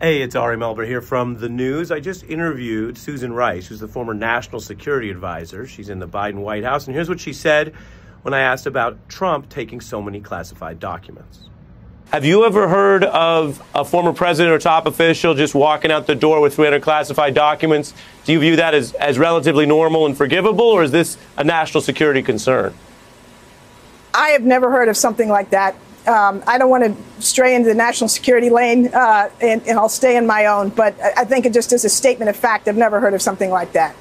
Hey, it's Ari Melber here from the news. I just interviewed Susan Rice, who's the former national security advisor. She's in the Biden White House, and here's what she said when I asked about Trump taking so many classified documents. Have you ever heard of a former president or top official just walking out the door with 300 classified documents? Do you view that as, as relatively normal and forgivable, or is this a national security concern? I have never heard of something like that. Um, I don't want to stray into the national security lane, uh, and, and, I'll stay in my own. But I think it just is a statement of fact. I've never heard of something like that.